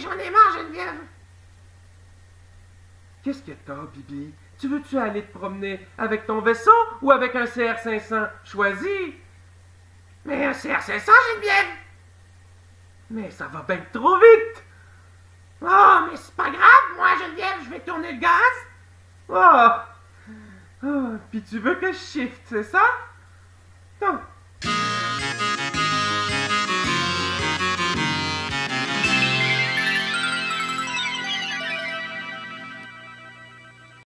j'en ai marre, Geneviève. Qu'est-ce que t'as, Bibi? Tu veux-tu aller te promener avec ton vaisseau ou avec un CR500? Choisis! Mais un CR500, Geneviève? Mais ça va bien trop vite! Oh, mais c'est pas grave, moi, Geneviève, je vais tourner le gaz. Oh! oh. Puis tu veux que je shift, c'est ça?